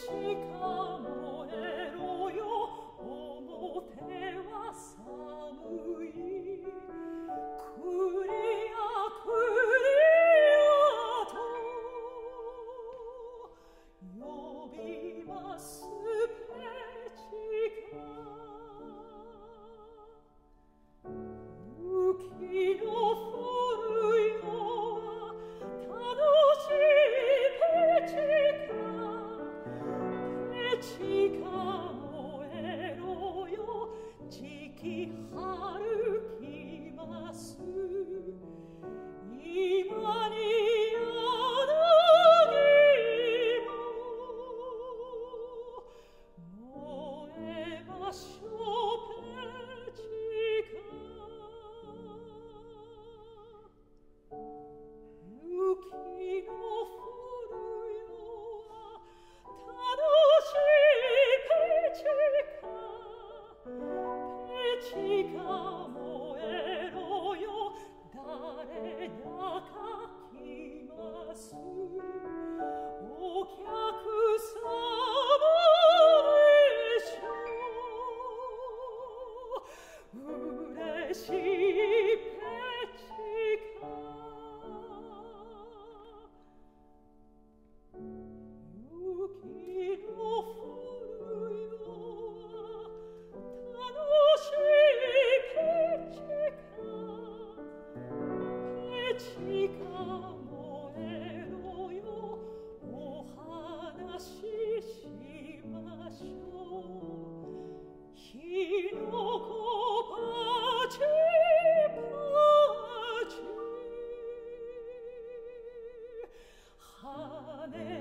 是靠。you. she pane